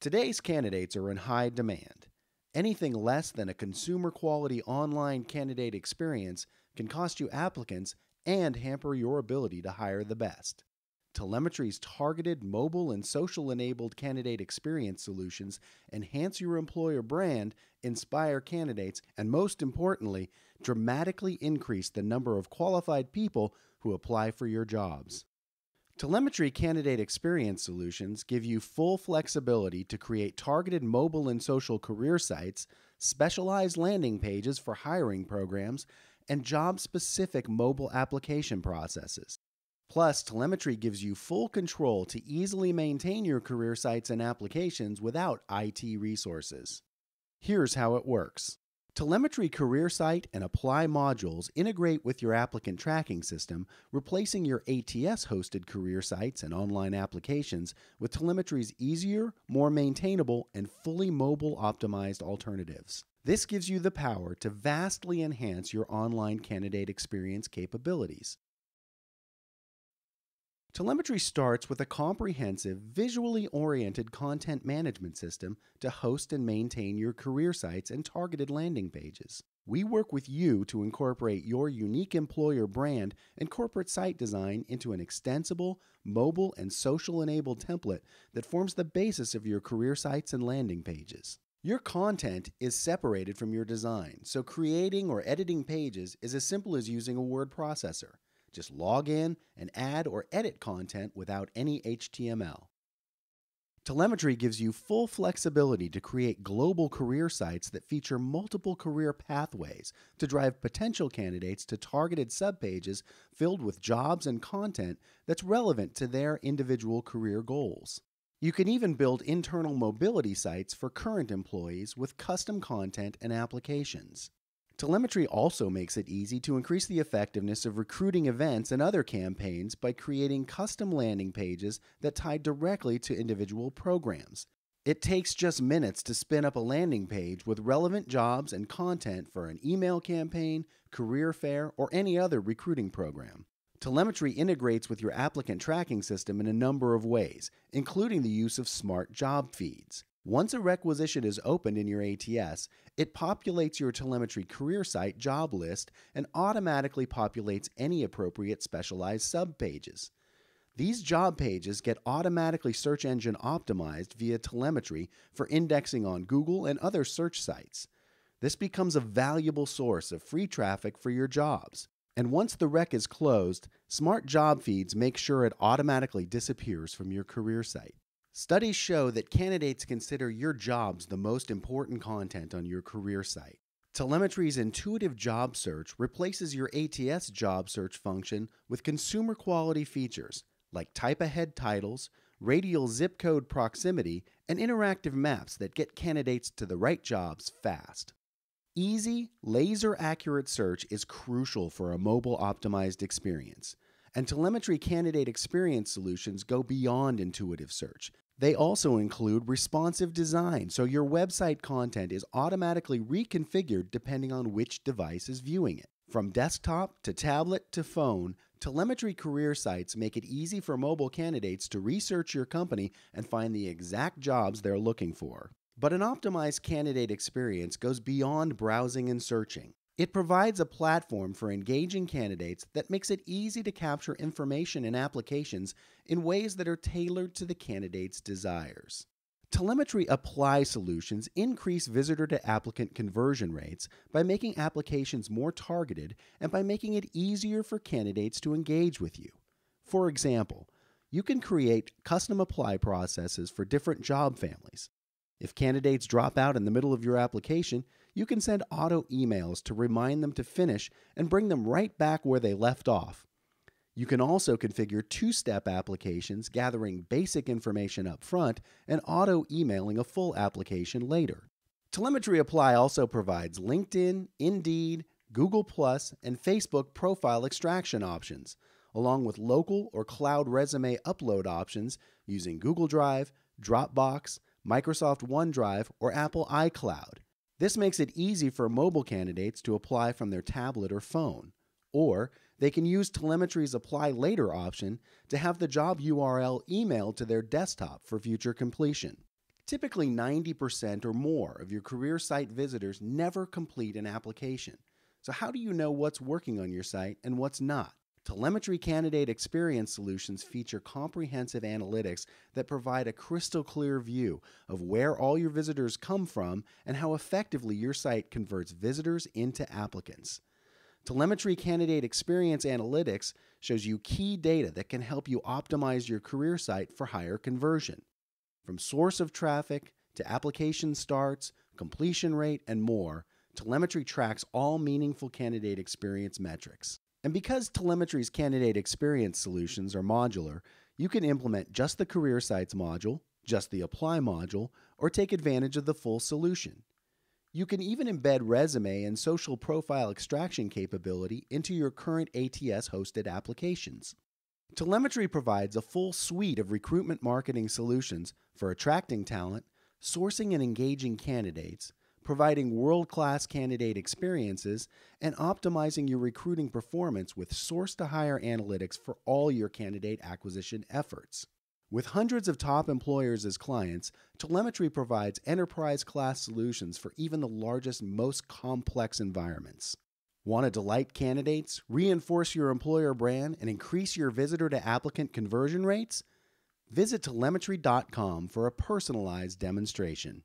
Today's candidates are in high demand. Anything less than a consumer quality online candidate experience can cost you applicants and hamper your ability to hire the best. Talemetry's targeted mobile and social enabled candidate experience solutions enhance your employer brand, inspire candidates, and most importantly, dramatically increase the number of qualified people who apply for your jobs. Talemetry Candidate Experience Solutions give you full flexibility to create targeted mobile and social career sites, specialized landing pages for hiring programs, and job specific mobile application processes. Plus, Talemetry gives you full control to easily maintain your career sites and applications without IT resources. Here's how it works. Talemetry Career Site and Apply modules integrate with your applicant tracking system, replacing your ATS hosted career sites and online applications with Talemetry's easier, more maintainable, and fully mobile optimized alternatives. This gives you the power to vastly enhance your online candidate experience capabilities. Talemetry starts with a comprehensive, visually oriented content management system to host and maintain your career sites and targeted landing pages. We work with you to incorporate your unique employer brand and corporate site design into an extensible, mobile, and social enabled template that forms the basis of your career sites and landing pages. Your content is separated from your design, so creating or editing pages is as simple as using a word processor. Just log in and add or edit content without any HTML. Talemetry gives you full flexibility to create global career sites that feature multiple career pathways to drive potential candidates to targeted subpages filled with jobs and content that's relevant to their individual career goals. You can even build internal mobility sites for current employees with custom content and applications. Talemetry also makes it easy to increase the effectiveness of recruiting events and other campaigns by creating custom landing pages that tie directly to individual programs. It takes just minutes to spin up a landing page with relevant jobs and content for an email campaign, career fair, or any other recruiting program. Talemetry integrates with your applicant tracking system in a number of ways, including the use of smart job feeds. Once a requisition is opened in your ATS, it populates your Talemetry career site job list and automatically populates any appropriate specialized subpages. These job pages get automatically search engine optimized via Talemetry for indexing on Google and other search sites. This becomes a valuable source of free traffic for your jobs. And once the rec is closed, Smart Job Feeds make sure it automatically disappears from your career site. Studies show that candidates consider your jobs the most important content on your career site. Talemetry's intuitive job search replaces your ATS job search function with consumer quality features like type ahead titles, radial zip code proximity, and interactive maps that get candidates to the right jobs fast. Easy, laser accurate search is crucial for a mobile optimized experience. And Talemetry candidate experience solutions go beyond intuitive search. They also include responsive design, so your website content is automatically reconfigured depending on which device is viewing it. From desktop to tablet to phone, Talemetry career sites make it easy for mobile candidates to research your company and find the exact jobs they're looking for. But an optimized candidate experience goes beyond browsing and searching. It provides a platform for engaging candidates that makes it easy to capture information in applications in ways that are tailored to the candidate's desires. Talemetry apply solutions increase visitor to applicant conversion rates by making applications more targeted and by making it easier for candidates to engage with you. For example, you can create custom apply processes for different job families. If candidates drop out in the middle of your application, you can send auto emails to remind them to finish and bring them right back where they left off. You can also configure two step applications gathering basic information up front and auto emailing a full application later. Talemetry Apply also provides LinkedIn, Indeed, Google, and Facebook profile extraction options, along with local or cloud resume upload options using Google Drive, Dropbox, Microsoft OneDrive, or Apple iCloud. This makes it easy for mobile candidates to apply from their tablet or phone. Or they can use Talemetry's apply later option to have the job URL emailed to their desktop for future completion. Typically, 90% or more of your career site visitors never complete an application. So, how do you know what's working on your site and what's not? Talemetry Candidate Experience Solutions feature comprehensive analytics that provide a crystal clear view of where all your visitors come from and how effectively your site converts visitors into applicants. Talemetry Candidate Experience Analytics shows you key data that can help you optimize your career site for higher conversion. From source of traffic to application starts, completion rate, and more, Talemetry tracks all meaningful candidate experience metrics. And because Talemetry's candidate experience solutions are modular, you can implement just the career sites module, just the apply module, or take advantage of the full solution. You can even embed resume and social profile extraction capability into your current ATS hosted applications. Talemetry provides a full suite of recruitment marketing solutions for attracting talent, sourcing and engaging candidates, providing world class candidate experiences, and optimizing your recruiting performance with source to hire analytics for all your candidate acquisition efforts. With hundreds of top employers as clients, Talemetry provides enterprise class solutions for even the largest, most complex environments. Want to delight candidates, reinforce your employer brand, and increase your visitor to applicant conversion rates? Visit talemetry.com for a personalized demonstration.